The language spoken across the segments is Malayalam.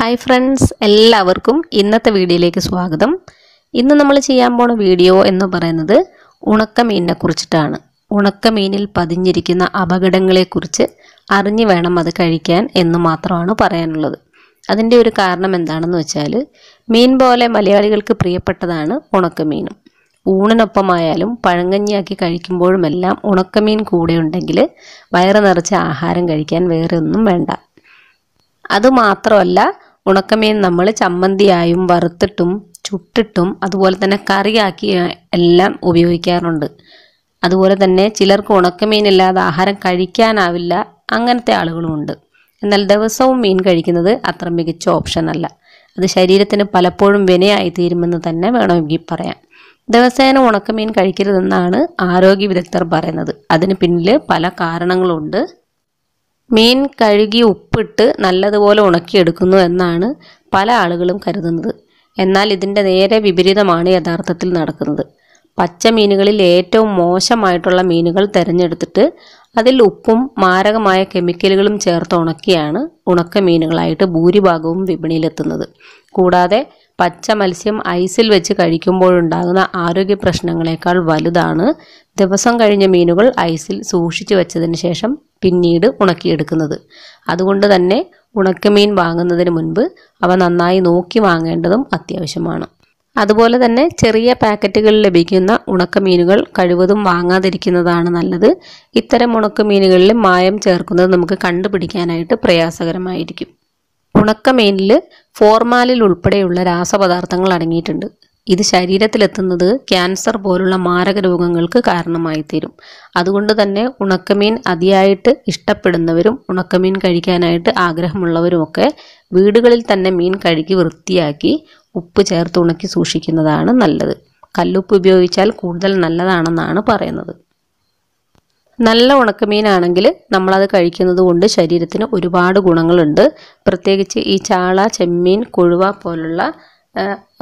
ഹായ് ഫ്രണ്ട്സ് എല്ലാവർക്കും ഇന്നത്തെ വീഡിയോയിലേക്ക് സ്വാഗതം. ഇന്ന് നമ്മൾ ചെയ്യാൻ പോണ വീഡിയോ എന്ന് പറയുന്നത് ഉണക്കമീനിനെ കുറിച്ചിട്ടാണ്. ഉണക്കമീനിൽ പതിഞ്ഞിരിക്കുന്ന അപകടങ്ങളെക്കുറിച്ച് അറിഞ്ഞു വേണം അത് കഴിക്കാൻ എന്ന് മാത്രമാണ് പറയാനുള്ളത്. അതിന്റെ ഒരു കാരണം എന്താണെന്ന് വെച്ചാൽ മീൻ പോലെ മലയാളികൾക്ക് പ്രിയപ്പെട്ടതാണ് ഉണക്കമീനും. ഊണിനൊപ്പമായാലും പഴങ്കഞ്ഞിയാക്കി കഴിക്കുമ്പോഴുമെല്ലാം ഉണക്കമീൻ കൂടെ ഉണ്ടെങ്കിൽ വയറ് നിറച്ച് ആഹാരം കഴിക്കാൻ വേറെ ഒന്നും വേണ്ട അതുമാത്രമല്ല ഉണക്കമീൻ നമ്മൾ ചമ്മന്തിയായും വറുത്തിട്ടും ചുട്ടിട്ടും അതുപോലെ തന്നെ കറിയാക്കി എല്ലാം ഉപയോഗിക്കാറുണ്ട്. അതുപോലെ തന്നെ ചിലർക്ക് ഉണക്കമീൻ ഇല്ലാതെ ആഹാരം കഴിക്കാനാവില്ല അങ്ങനത്തെ ആളുകളുമുണ്ട് എന്നാൽ ദിവസവും മീൻ കഴിക്കുന്നത് അത്ര മികച്ച ഓപ്ഷൻ അല്ല. അത് ശരീരത്തിന് പലപ്പോഴും വിനയായി തീരുമെന്ന് തന്നെ വേണമെങ്കിൽ പറയാം. ദിവസേന ഉണക്കമീൻ കഴിക്കരുതെന്നാണ് ആരോഗ്യ വിദഗ്ധർ പറയുന്നത്. അതിന് പിന്നിൽ പല കാരണങ്ങളുണ്ട്. മീൻ കഴുകി ഉപ്പിട്ട് നല്ലതുപോലെ ഉണക്കിയെടുക്കുന്നു എന്നാണ് പല ആളുകളും കരുതുന്നത്. എന്നാൽ ഇതിന്റെ നേരെ വിപരീതമാണ് യഥാർത്ഥത്തിൽ നടക്കുന്നത്. പച്ച മീനുകളിൽ ഏറ്റവും മോശമായിട്ടുള്ള മീനുകൾ തിരഞ്ഞെടുത്തിട്ട് അതിൽ ഉപ്പും മാരകമായ കെമിക്കലുകളും ചേർത്ത് ഉണക്കിയാണ് ഉണക്ക മീനുകളായിട്ട് ഭൂരിഭാഗവും വിപണിയിലെത്തുന്നത്. കൂടാതെ പച്ച മത്സ്യം ഐസിൽ വെച്ച് കഴിക്കുമ്പോഴുണ്ടാകുന്ന ആരോഗ്യ പ്രശ്നങ്ങളെക്കാൾ വലുതാണ് ദിവസം കഴിഞ്ഞ മീനുകൾ ഐസിൽ സൂക്ഷിച്ചു വെച്ചതിന് ശേഷം പിന്നീട് ഉണക്കിയെടുക്കുന്നത്. അതുകൊണ്ട് തന്നെ ഉണക്കമീൻ വാങ്ങുന്നതിന് മുൻപ് അവ നന്നായി നോക്കി വാങ്ങേണ്ടതും അത്യാവശ്യമാണ്. അതുപോലെ തന്നെ ചെറിയ പാക്കറ്റുകളിൽ ലഭിക്കുന്ന ഉണക്കമീനുകൾ കഴിവതും വാങ്ങാതിരിക്കുന്നതാണ് നല്ലത്. ഇത്തരം ഉണക്കമീനുകളിൽ മായം ചേർക്കുന്നത് നമുക്ക് കണ്ടുപിടിക്കാനായിട്ട് പ്രയാസകരമായിരിക്കും. ഉണക്കമീനിൽ ഫോർമാലിൽ ഉൾപ്പെടെയുള്ള രാസപദാർത്ഥങ്ങൾ അടങ്ങിയിട്ടുണ്ട്. ഇത് ശരീരത്തിലെത്തുന്നത് ക്യാൻസർ പോലുള്ള മാരക രോഗങ്ങൾക്ക് കാരണമായി തീരും അതുകൊണ്ട് തന്നെ ഉണക്കമീൻ അതിയായിട്ട് ഇഷ്ടപ്പെടുന്നവരും ഉണക്കമീൻ കഴിക്കാനായിട്ട് ആഗ്രഹമുള്ളവരുമൊക്കെ വീടുകളിൽ തന്നെ മീൻ കഴുകി വൃത്തിയാക്കി ഉപ്പ് ചേർത്ത് ഉണക്കി സൂക്ഷിക്കുന്നതാണ് നല്ലത്. കല്ലുപ്പ് ഉപയോഗിച്ചാൽ കൂടുതൽ നല്ലതാണെന്നാണ് പറയുന്നത്. നല്ല ഉണക്കമീനാണെങ്കിൽ നമ്മളത് കഴിക്കുന്നത് കൊണ്ട് ശരീരത്തിന് ഒരുപാട് ഗുണങ്ങളുണ്ട്. പ്രത്യേകിച്ച് ഈ ചാള ചെമ്മീൻ കൊഴുവ പോലുള്ള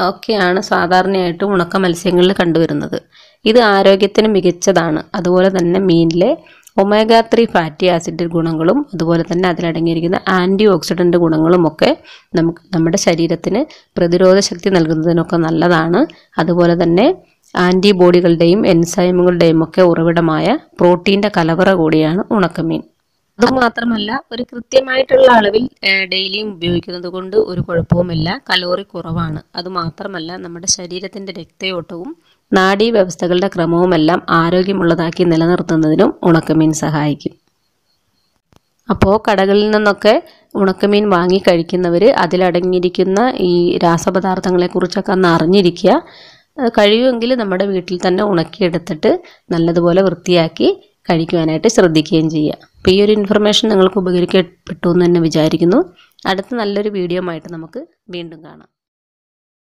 ഒക്കെയാണ് സാധാരണയായിട്ട് ഉണക്ക മത്സ്യങ്ങളിൽ കണ്ടുവരുന്നത്. ഇത് ആരോഗ്യത്തിന് മികച്ചതാണ്. അതുപോലെ തന്നെ മീനിലെ ഒമേഗ ത്രീ ഫാറ്റി ആസിഡ് ഗുണങ്ങളും അതുപോലെ തന്നെ അതിലടങ്ങിയിരിക്കുന്ന ആന്റി ഓക്സിഡന്റ് ഗുണങ്ങളുമൊക്കെ നമുക്ക് നമ്മുടെ ശരീരത്തിന് പ്രതിരോധ ശക്തി നൽകുന്നതിനൊക്കെ നല്ലതാണ്. അതുപോലെ തന്നെ ആന്റിബോഡികളുടെയും എൻസൈമുകളുടെയും ഒക്കെ ഉറവിടമായ പ്രോട്ടീന്റെ കലവറ കൂടിയാണ് ഉണക്കമീൻ. അതുമാത്രമല്ല ഒരു കൃത്യമായിട്ടുള്ള അളവിൽ ഡെയിലിയും ഉപയോഗിക്കുന്നത് കൊണ്ട് ഒരു കുഴപ്പവുമില്ല. കലോറി കുറവാണ്. അതുമാത്രമല്ല നമ്മുടെ ശരീരത്തിന്റെ രക്തയോട്ടവും നാഡീ വ്യവസ്ഥകളുടെ ക്രമവുമെല്ലാം ആരോഗ്യമുള്ളതാക്കി നിലനിർത്തുന്നതിനും ഉണക്കമീൻ സഹായിക്കും. അപ്പോൾ കടകളിൽ നിന്നൊക്കെ ഉണക്കമീൻ വാങ്ങി കഴിക്കുന്നവർ അതിലടങ്ങിയിരിക്കുന്ന ഈ രാസപദാർത്ഥങ്ങളെക്കുറിച്ചൊക്കെ ഒന്ന് അറിഞ്ഞിരിക്കുക. കഴിയുമെങ്കിൽ നമ്മുടെ വീട്ടിൽ തന്നെ ഉണക്കിയെടുത്തിട്ട് നല്ലതുപോലെ വൃത്തിയാക്കി കഴിക്കുവാനായിട്ട് ശ്രദ്ധിക്കുകയും ചെയ്യുക. അപ്പോൾ ഈ ഒരു ഇൻഫർമേഷൻ നിങ്ങൾക്ക് ഉപകരിക്കപ്പെട്ടു എന്ന് തന്നെ വിചാരിക്കുന്നു. അടുത്ത നല്ലൊരു വീഡിയോ ആയിട്ട് നമുക്ക് വീണ്ടും കാണാം.